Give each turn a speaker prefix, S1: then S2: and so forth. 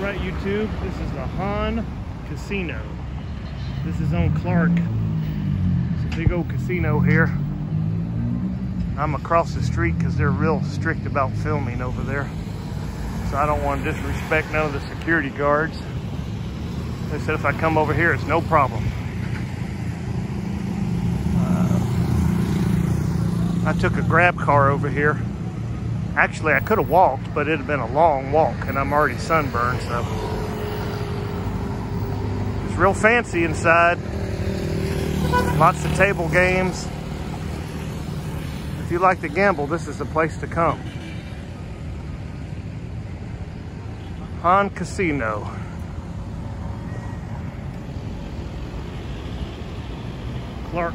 S1: right, YouTube? This is the Hann Casino. This is on Clark. It's a big old casino here. I'm across the street because they're real strict about filming over there. So I don't want to disrespect none of the security guards. They said if I come over here, it's no problem. Uh, I took a grab car over here. Actually, I could have walked, but it'd have been a long walk, and I'm already sunburned, so. It's real fancy inside. Lots of table games. If you like to gamble, this is the place to come. Hann Casino. Clark.